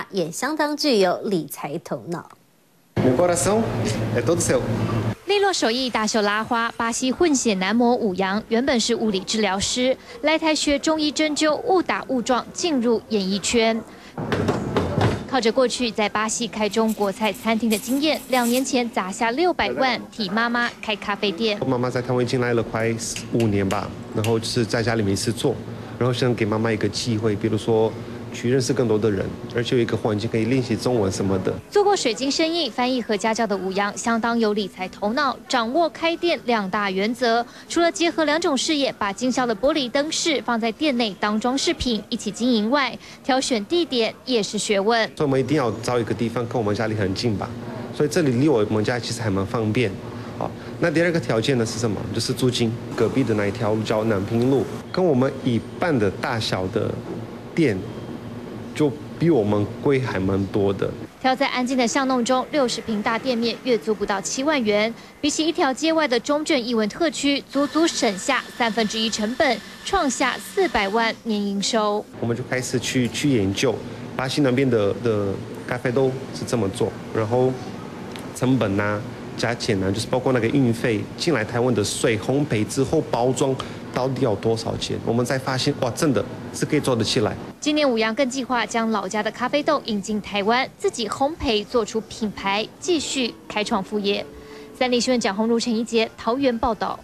妈也相当具有理财头脑。利落手艺大秀拉花，巴西混血男模武阳原本是物理治疗师，来台学中医针灸，误打误撞进入演艺圈。靠着过去在巴西开中国菜餐厅的经验，两年前砸下六百万替妈妈开咖啡店。妈妈在台湾进来了快五年吧，然后就是在家里没事做，然后想给妈妈一个机会，比如说。去认识更多的人，而且有一个环境可以练习中文什么的。做过水晶生意、翻译和家教的吴阳，相当有理财头脑，掌握开店两大原则。除了结合两种事业，把经销的玻璃灯饰放在店内当装饰品一起经营外，挑选地点也是学问。所以我们一定要找一个地方跟我们家里很近吧，所以这里离我们家其实还蛮方便。好，那第二个条件呢是什么？就是租金。隔壁的那一条路叫南平路，跟我们一半的大小的店。就比我们贵还蛮多的。挑在安静的巷弄中，六十平大店面月租不到七万元，比起一条街外的中正艺文特区，足足省下三分之一成本，创下四百万年营收。我们就开始去去研究，巴西那边的的咖啡豆是这么做，然后成本呢？加钱呢，就是包括那个运费进来台湾的税，烘焙之后包装到底要多少钱？我们才发现，哇，真的是可以做得起来。今年五羊更计划将老家的咖啡豆引进台湾，自己烘焙做出品牌，继续开创副业。三立新闻蒋红如、陈怡杰桃园报道。